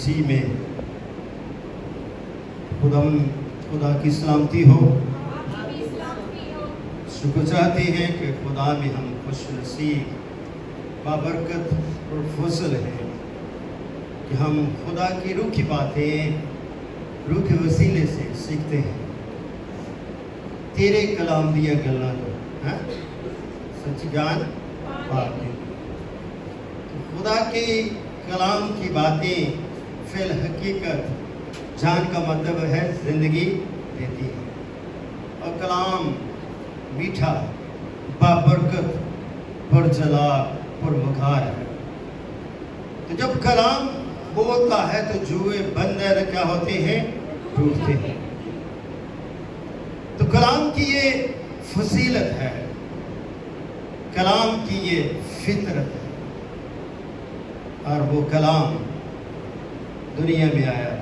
मसीह में खुदम खुदा की सलामती हो। शुक्र चाहते हैं कि खुदा में हम खुश नसीब बाबरकत और फ़सल हैं कि हम खुदा की रूह की बातें, रूह के वसीले से सीखते हैं। तेरे कलाम दिया गल्ला को? सच ज्ञान बातें तो खुदा के कलाम की बातें फिल हकीकत, जान का मतलब है ज़िंदगी देती है। और कलाम मीठा, बाबरकत, पुरजला पुरमखार है। तो जब कलाम बोलता है तो जुए बंदर क्या होते हैं? टूटते हैं। तो कलाम की ये फसीलत है। कलाम की ये फितरत है। और वो कलाम दुनिया में आया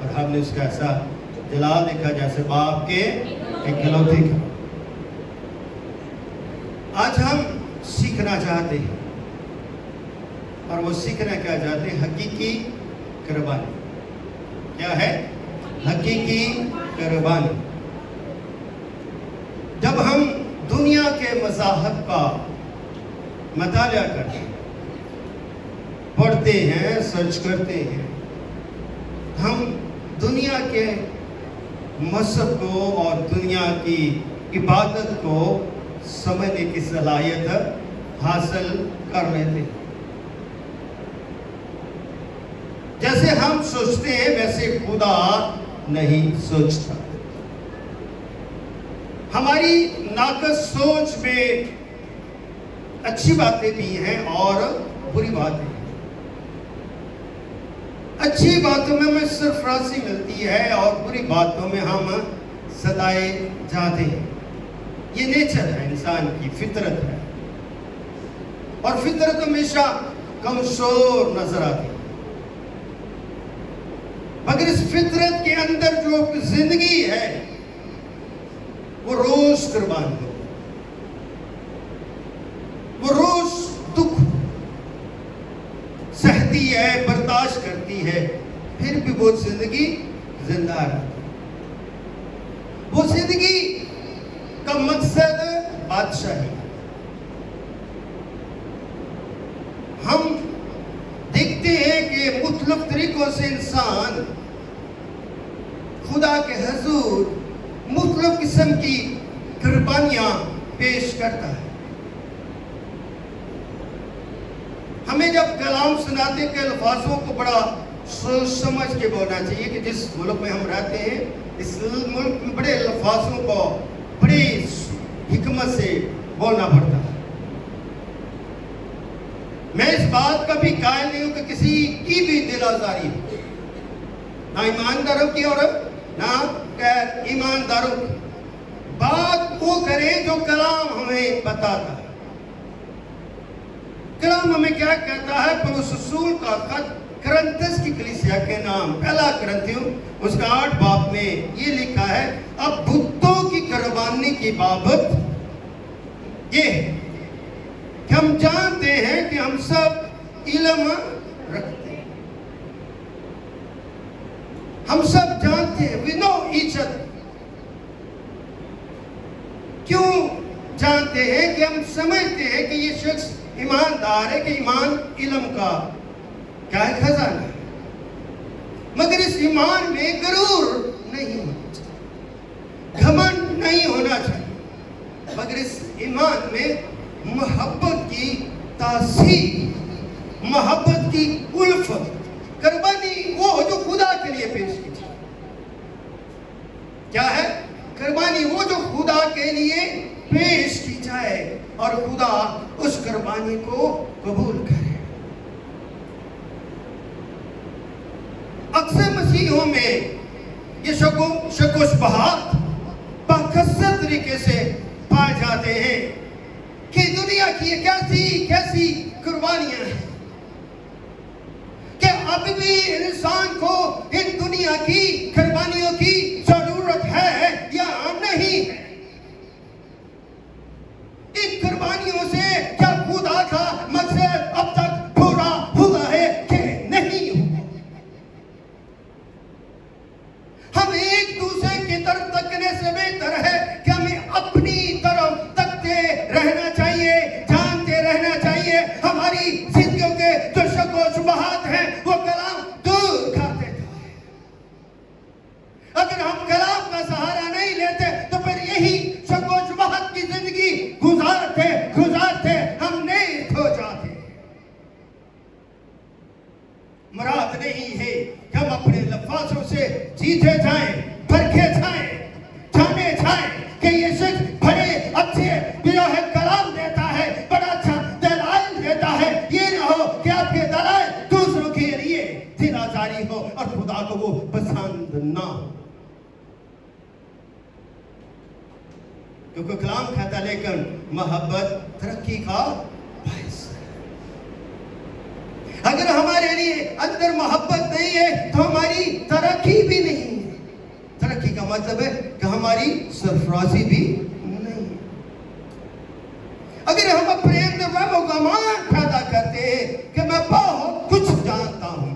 और हमने उसका ऐसा जलाल देखा जैसे बाप के इकलौते का। आज हम सीखना चाहते हैं और वो सीखना क्या चाहते हैं? हकीकी कुर्बानी। क्या है? हकीकी कुर्बानी। जब हम दुनिया के मजाहब का मताया करते हैं, पढ़ते हैं, सर्च करते हैं हम दुनिया के मज़हब को और दुनिया की इबादत को समझने की सलाहियत हासिल कर लेते जैसे हम सोचते हैं, वैसे खुदा नहीं सोचता। हमारी नाकस सोच में अच्छी बातें भी हैं और बुरी बातें। अच्छी बातों में हमें सरफराजी मिलती है और बुरी बातों में हम सदाए जाते हैं। ये नेचर है, इंसान की फितरत है। और फितरत हमेशा कमज़ोर नज़र आती है। मगर इस फितरत के अंदर जो ज़िंदगी है, वो रोज कुर्बान हो। वो रोज दुख, सहती है बर्दाश्त करती है, फिर भी वो ज़िंदगी ज़िंदा रहती वो ज़िंदगी का मकसद बादशाही हम देखते हैं कि मुख्तलिफ़ तरीकों से इंसान खुदा के हजूर मुख्तलिफ़ किस्म की कुर्बानियाँ पेश करता है। हमें जब कलाम सुनाते, के अल्फाजों को बड़ा सोच समझ के बोलना चाहिए कि जिस मुल्क में हम रहते हैं, इस मुल्क में बड़े अल्फाजों को बड़ी हिकमत से बोलना पड़ता है। मैं इस बात का भी कायल नहीं हूँ कि किसी की भी दिल आजारी हो। ना ईमानदारों की और ना ईमानदारों की। बात वो करें जो कलाम हमें बताता है। कलाम हमें क्या कहता है? रसूल का खत करंतस की कलिसिया के नाम। पहला करंथियों उसका आठ बाप में ये लिखा है, अब बुद्धों की कुर्बानी की बाबत ये कि हम जानते हैं कि हम सब इलम रखते हैं। हम सब जानते हैं। वी नो क्यों जानते हैं? कि हम समझते हैं कि ये शख्स ईमानदार है कि ईमान इलम का क्या है खजाना? है मगर इस ईमान में गरूर नहीं होना चाहिए। घमंड नहीं होना चाहिए। मगर इस ईमान में मोहब्बत की तासीर, मोहब्बत की उल्फ, कुर्बानी वो हो जो खुदा के लिए पेश की जाए। क्या है? कुर्बानी वो जो खुदा के लिए पेश की जाए और खुदा उस कुर्बानी को कबूल करे। अक्सर मसीहों में ये शको शकोश बाकसर तरीके से पाए जाते हैं कि दुनिया की कैसी कैसी कुर्बानियाँ हैं। कि अब भी इंसान को इन दुनिया की कुर्बानियों की ज़रूरत है या नहीं? है क्योंकि कलाम कहता लेकिन मोहब्बत, तरक्की का अगर हमारे लिए अंदर मोहब्बत नहीं है तो हमारी तरक्की भी नहीं है। तरक्की का मतलब है कि हमारी सरफराजी भी नहीं अगर हम अपने अंदर का मान पैदा करते हैं कि मैं बहुत कुछ जानता हूँ।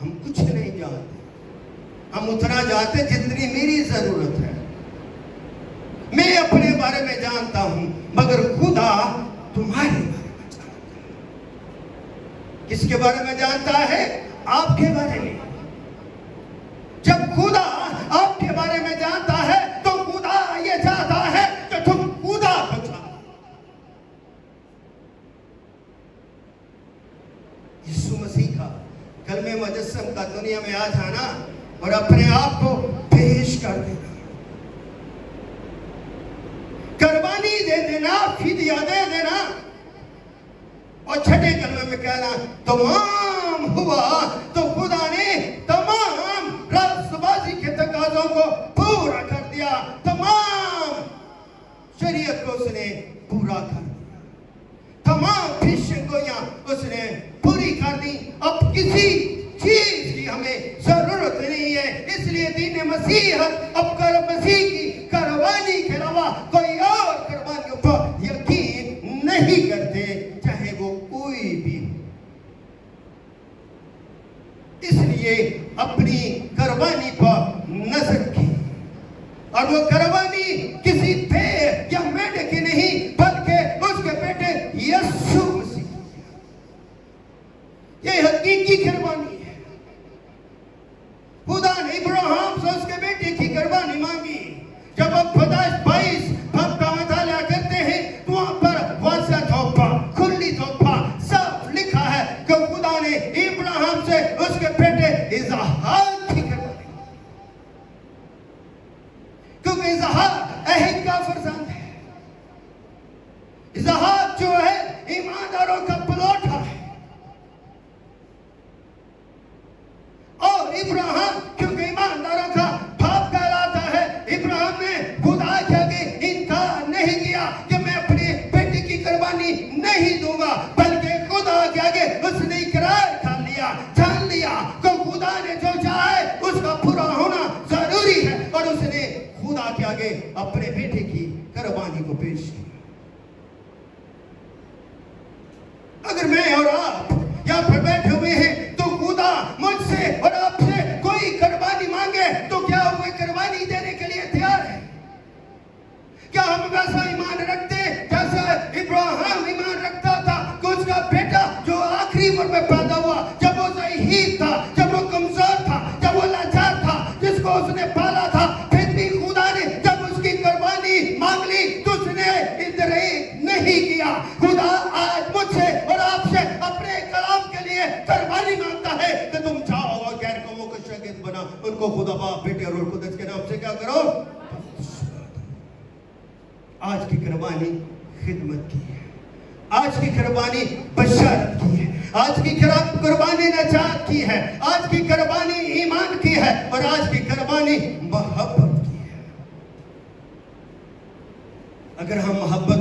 हम कुछ नहीं जानते। हम उतना जानते जितनी मेरी ज़रूरत है। बारे में जानता हूँ, मगर खुदा तुम्हारे बारे में जानता किसके बारे में जानता है? आपके बारे में। जब खुदा आप इसलिए दीन मसीह अब कर मसीह की की है, आज की कुर्बानी ईमान की है और आज की कुर्बानी मोहब्बत की है। अगर हम मोहब्बत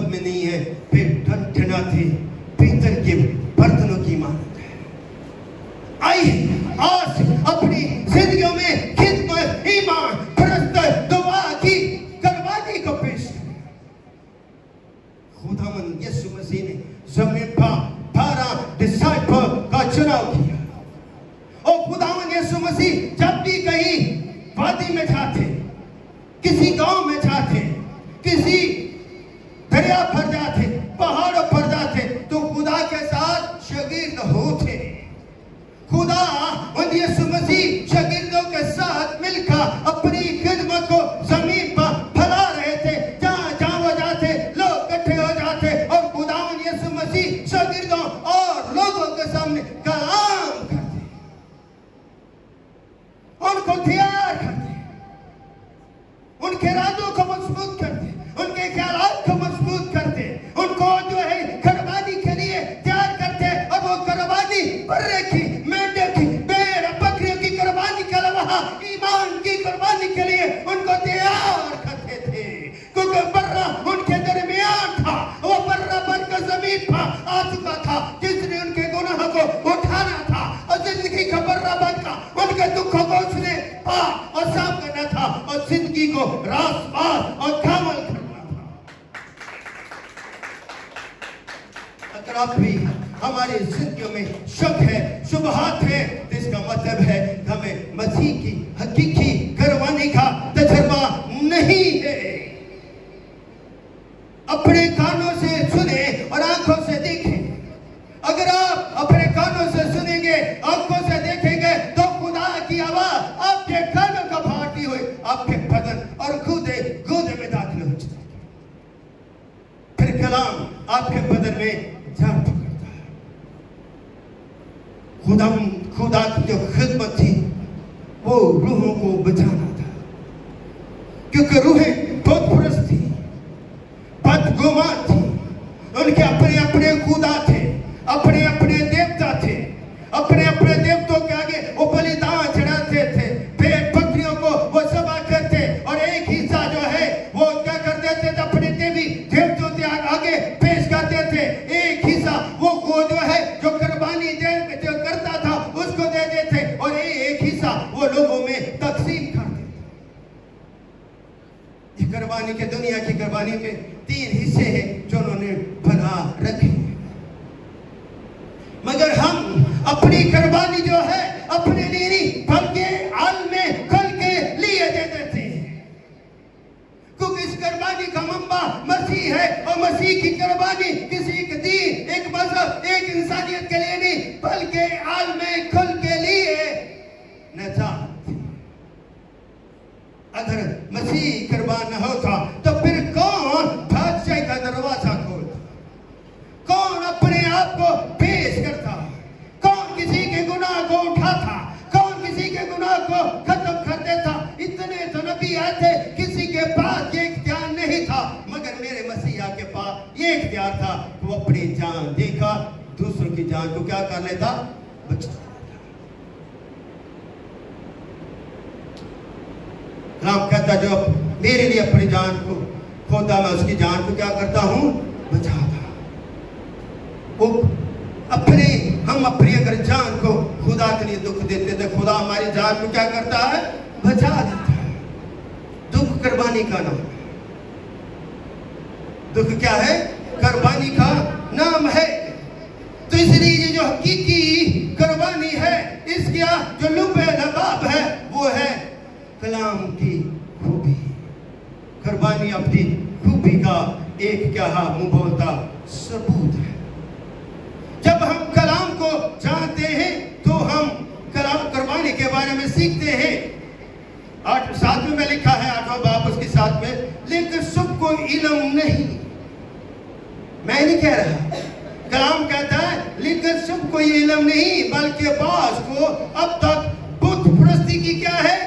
होते खुदा और यीशु मसीह शागिर्दों के साथ मिलकर जिसने उनके गुनाह को उठाना था और ज़िंदगी का बर्रा का उनके दुखों को उसने पा और साफ़ करना था और ज़िंदगी को रास पास और कामल करना था। अगर आप भी हमारी ज़िंदगी में शक है, शुभहात है है। खुदा खुदा की जो खिदमत थी वो रूहों को बचाना था। क्योंकि रूहें मसीहा के पास ये इख्तियार था कि वो अपनी जान देखा, दूसरों की जान को क्या कर लेता? बचा। कलाम कहता, जो मेरे लिए अपनी जान को खोता, मैं उसकी जान को क्या करता हूँ? बचाता। वो अपने, हम अपनी अगर जान को खुदा के लिए दुख देते तो खुदा हमारी जान को क्या करता है? बचा देता है। दुख कुर्बानी का नाम है। दुख क्या है? कुर्बानी का नाम है। तो इसलिए ये जो हकीकी कुर्बानी है, इसका जो लुब लबाब है, वो है कलाम की खूबी। कुर्बानी अपनी खूबी का एक क्या मुँह बोलता सबूत है। जब हम कलाम को जानते हैं तो हम कलाम कुर्बानी के बारे में सीखते हैं। आठ साथ में लिखा है आठवां बाप उसके साथ में। लेकिन सबको इलम नहीं। मैं नहीं कह रहा। कलाम कहता है लेकिन सबको ये इलम नहीं, बल्कि बास को अब तक बुद्ध प्रस्ती की क्या है?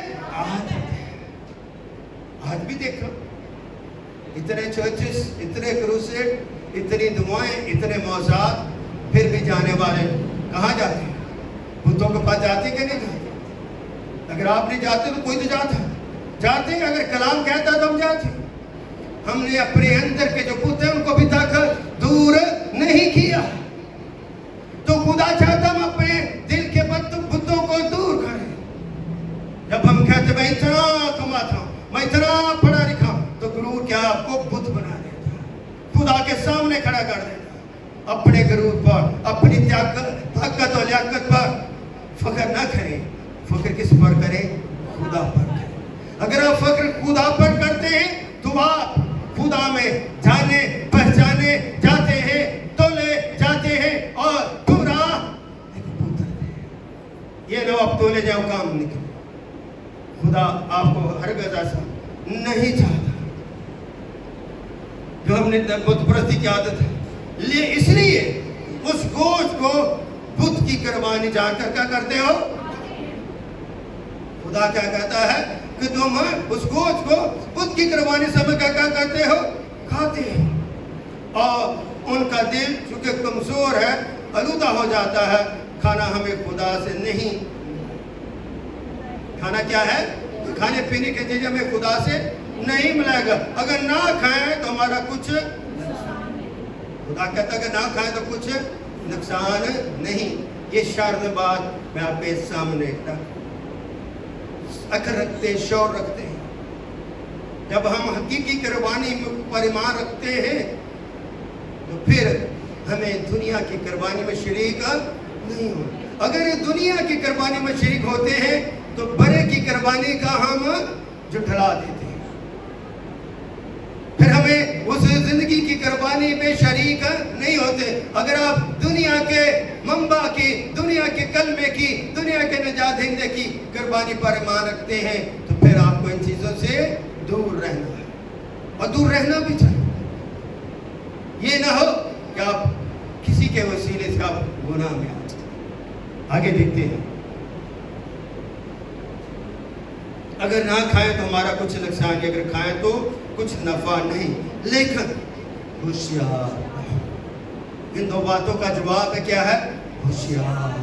आज भी देखो। इतने चर्चेस इतने क्रूसेड इतनी दुआएँ, इतने मौजाद फिर भी जाने वाले कहाँ जाते हैं? बुद्धों के पास जाते कि नहीं जाते? अगर आप नहीं जाते तो कोई तो जाता। जाते, अगर कलाम कहता तो हम जाते। हमने अपने अंदर के जो है उनको बिता कर दूर नहीं किया तो खुदा चाहता हम अपने दिल के बद बुद्धों को दूर करें जब हम कहते मैं इतना कमाता हूँ मैं इतना पढ़ा लिखा हूँ, तो गुरूर क्या आपको बुद्ध बना देता खुदा के सामने खड़ा कर देता अपने गुरूर पर अपनी ताकत ताकत और लियाकत पर फख्र न करें फख्र किस पर करें खुदा पर करें अगर आप फक्र खुदा पर करते हैं तो आप खुदा में जाने पहचाने जाते हैं तोले जाते हैं और पूरा एक पुत्र है। ये लो आप तोले जाओ काम निकल खुदा आपको हर गजा सा नहीं चाहता। जो हमने बुत प्रति की आदत है ले इसलिए उस गोश्त को बुद्ध की कुर्बानी जानकर क्या करते हो? खुदा क्या कहता है कि तुम उस गोश्त को बुद्ध की कुर्बानी समय क्या क्या करते हो? खाते हो। और उनका दिल चूँकि कमज़ोर है, अलूदा हो जाता है, खाना हमें खुदा से नहीं। खाना क्या है? खाने पीने के चीज़ हमें खुदा से नहीं मिलेगा। अगर ना खाएँ तो हमारा कुछ खुदा कहता है ना खाएँ तो कुछ नुकसान नहीं। ये शर्त बात मैं आपके सामने अक्र रखते शौर रखते हैं। जब हम हकीकी कुर्बानी में परिमाण रखते हैं तो फिर हमें दुनिया की कुर्बानी में शरीक नहीं हो अगर दुनिया की कुर्बानी में शरीक होते हैं तो बड़े की कुर्बानी का हम जुठला देते हैं। फिर हमें उस ज़िंदगी की कुर्बानी में शरीक नहीं होते। अगर आप दुनिया के मंबा की, दुनिया के कलमे की, दुनिया के नजात हिंदे की कुर्बानी पर ईमान रखते हैं तो फिर आपको इन चीज़ों से दूर रहना है। और दूर रहना भी चाहिए। ये ना हो कि आप किसी के वसीले से आप गुनाह में आ आगे देखते हैं। अगर ना खाएँ तो हमारा कुछ नुकसान नहीं अगर खाएँ तो कुछ नफा नहीं। लेकिन होशियार इन दो बातों का जवाब है, क्या है? होशियार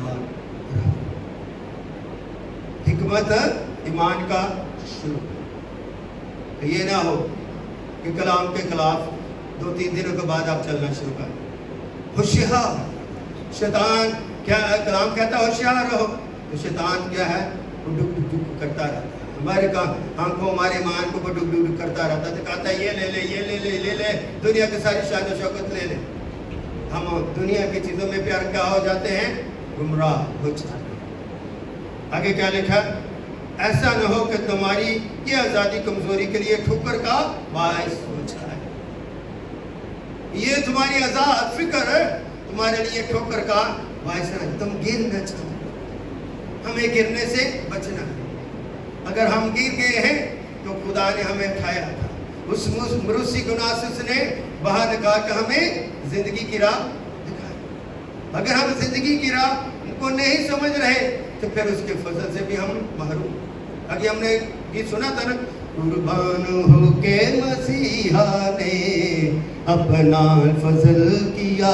हिकमत ईमान का शुरू। तो ये ना हो कि कलाम के खिलाफ दो तीन दिनों के बाद आप चलना शुरू कर। होशियार। शैतान क्या है? कलाम कहता है, होशियार रहो। तो शैतान क्या है? वो डुक डुक करता रहता हमारे का हमको हमारे मान को डुक डुक करता रहता तो कहता, ये ले ले, ये ले ले ले ले, दुनिया की सारी शान शौकत ले ले। हम दुनिया की चीज़ों में प्यार क्या हो जाते हैं? गुमराह हो जाते आगे क्या लिखा? ऐसा न हो कि तुम्हारी ये आज़ादी कमज़ोरी के लिए ठोकर का बायस हो जाए। ये तुम्हारी आज़ाद फ़िक्र तुम्हारे लिए ठोकर का बायस तुम गिर न जाओ। हमें गिरने से बचना अगर हम गिर गए हैं तो खुदा ने हमें उठाया था। उस मरुसी गुनासिस ने बाहर निकाल कर हमें ज़िंदगी की राह दिखाई। अगर हम ज़िंदगी की राह को नहीं समझ रहे तो फिर उसके फ़सल से भी हम महरूम। अभी हमने गीत सुना था ना, कुर्बान हो के मसीहा ने अपना फजल किया।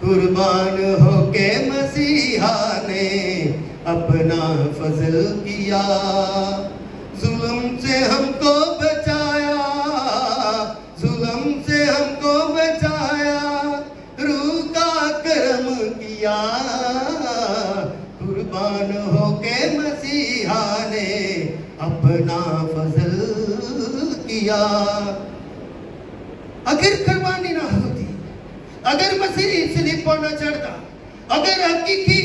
कुर्बान हो के मसीहा ने अपना फजल किया। जुल्म से हमको बचाया, जुल्म से हमको बचाया, रूह का करम किया। कुर्बान हो के मसीहा ने अपना फजल किया। अगर कुर्बानी ना होती, अगर मसीह स्लिप पर न चढ़ता, अगर हकीकी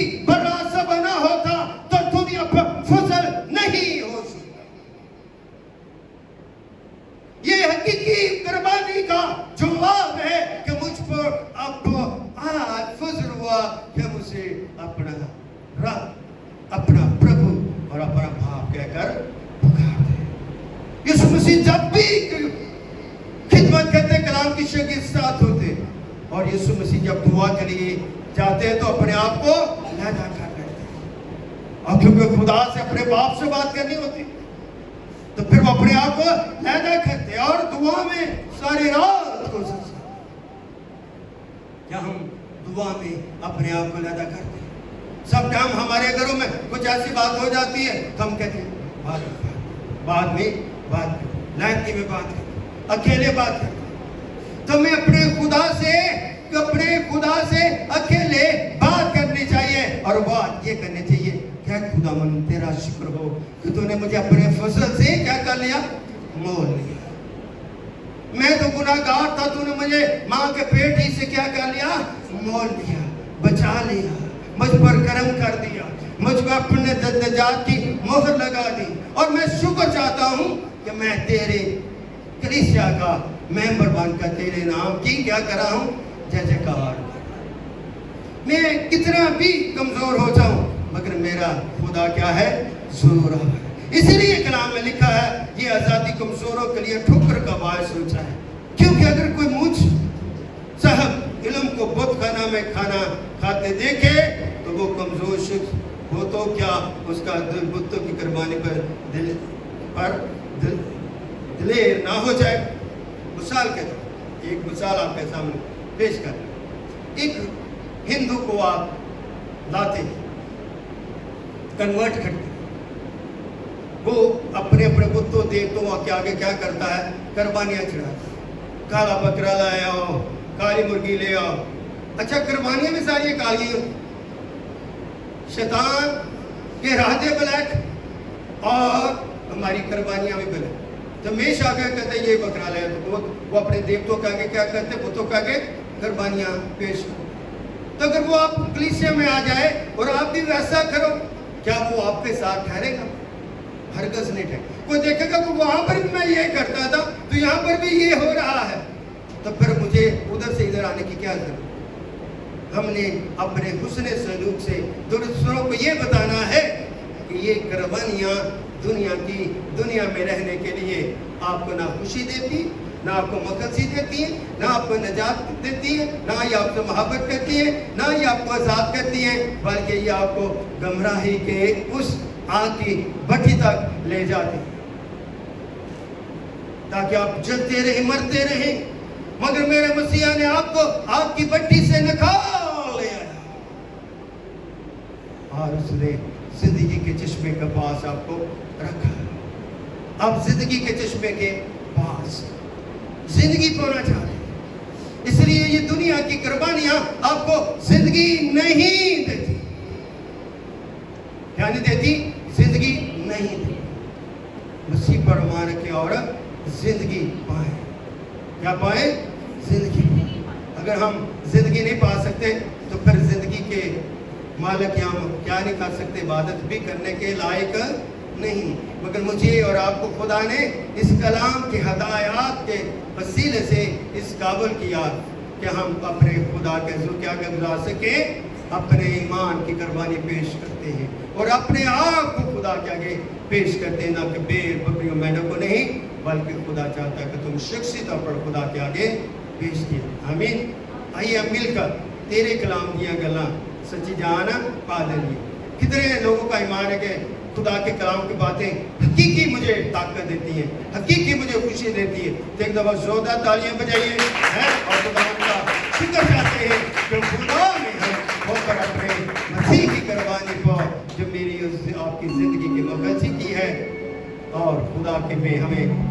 बरासा बना होता तो दुनिया पर फजल नहीं हो सकता। ये हकीकी कुर्बानी का जवाब है कि मुझ पर अब आज फजल हुआ कि मुझे अपना रब, अपना प्रभु और अपना भाव कहकर पुकार दे। यीशु मसीह जब भी खिदमत करते, कलाम की शक्ल साथ होते, और यीशु मसीह जब दुआ के लिए जाते हैं तो अपने आप को हैं और क्योंकि खुदा से अपने बाप से बात करनी होती तो फिर वो अपने आप को लहजा करते और दुआ में सारी रात को क्या हम दुआ में अपने आप को लहजा करते सब टाइम हमारे घरों में कुछ ऐसी बात हो जाती है तो हम कहते हैं, बाद में बाद में बात लाइफ में बात करते अकेले बात करते तो मैं अपने खुदा से, अपने खुदा से अकेले बात करनी चाहिए और बात ये करनी चाहिए क्या खुदा मन तेरा शुक्र हो कि तूने मुझे अपने फ़सल से क्या कर लिया मोल लिया मैं तो गुनाहगार था तूने मुझे माँ के पेट ही से क्या कर लिया मोल लिया बचा लिया मुझ पर कर्म कर दिया मुझको अपने जात की मोहर लगा दी और मैं शुक्र चाहता हूँ कि मैं तेरे कलिसिया का मेंबर बनकर तेरे नाम की क्या करा हूँ जय जयकार मैं कितना भी कमज़ोर हो जाऊँ मगर मेरा खुदा क्या है? ज़ोर है। इसलिए कलाम में लिखा है, ये आज़ादी कमजोरों के लिए ठोकर का बायस सोचा है। क्योंकि अगर कोई मुझ साहब इल्म को बुत खाना में खाना खाते देखे तो वो कमज़ोर शख्स हो तो क्या उसका दिल बुतों की कुर्बानी पर दिल पर दिल दिलेर ना हो जाए? मिसाल के तौर एक मिसाल आपके सामने पेश कर। एक हिंदू को आप लाते कन्वर्ट करते वो अपने अपने बुतों देवतों के आगे क्या करता है? कुर्बानियाँ चढ़ाता है। काला बकरा लाए आओ काली मुर्गी ले आओ। अच्छा कुर्बानियाँ भी सारी काली शैतान के राधे ब्लैक और हमारी कुर्बानियाँ भी ब्लैक। तो हमेशा आगे कहते ये बकरा ले तो वो, अपने देवतों के आगे क्या करते बुतों के आगे कुर्बानियाँ पेश करो तो अगर वो आप कलीसिया में आ जाए और आप भी वैसा करो क्या वो आपके साथ ठहरेगा? हरगज नहीं ठहरे। कोई देखेगा कि वहाँ पर भी मैं ये करता था तो यहाँ पर भी ये हो रहा है। तो फिर मुझे उधर से इधर आने की क्या ज़रूरत? हमने अपने हुसन सलूक से दूसरों को ये बताना है कि ये कुर्बानियाँ दुनिया की, दुनिया में रहने के लिए आपको ना खुशी देती ना आपको मकसी देती है, ना आपको नजात देती है, ना ये आपसे मोहब्बत करती है, ना ये आपको आज़ाद करती है, बल्कि ये आपको गमराही के उस आग की भट्टी तक ले जाती है। ताकि आप जलते रहे, मरते रहे, मगर मेरे मसीहा ने आपको आपकी भट्टी से निकाल और उसने ज़िंदगी के चश्मे के पास आपको रखा। अब ज़िंदगी के चश्मे के पास ज़िंदगी पाना चाहते हैं। इसलिए ये दुनिया की कुर्बानियाँ आपको ज़िंदगी नहीं देती। क्या नहीं देती, ज़िंदगी नहीं देती। मसीह पर मान के औरत ज़िंदगी पाए। क्या पाए? ज़िंदगी। अगर हम ज़िंदगी नहीं पा सकते तो फिर ज़िंदगी के मालिक या हम क्या नहीं कर सकते? इबादत भी करने के लायक नहीं, मगर मुझे और आपको खुदा ने इस कलाम के हदायत के वसीले से इस काबुल किया कि हम अपने खुदा के क्या गुजार सके, अपने ईमान की कुर्बानी पेश करते हैं और अपने आप को खुदा के आगे पेश करते हैं, ना कि बेर बकरियों मैंने को नहीं, बल्कि खुदा चाहता है कि तुम शख्सी पर खुदा के आगे पेश किए। आमीन। आइए हम मिलकर तेरे कलाम दिया गल सच्ची जान पा देंगे कितने लोगों का ईमान है कि खुदा के कलाम की बातें हकीकी मुझे ताकत देती है, हकीकी मुझे खुशी देती है। तो एक दफ़ा जोरदार तालियाँ बजाइए, हैं? और खुदा का शुक्र चाहते हैं कि खुदा में हम होकर अपने मसीह की कुर्बानी पर जो मेरी आपकी ज़िंदगी की मगजी की है, और खुदा के में हमें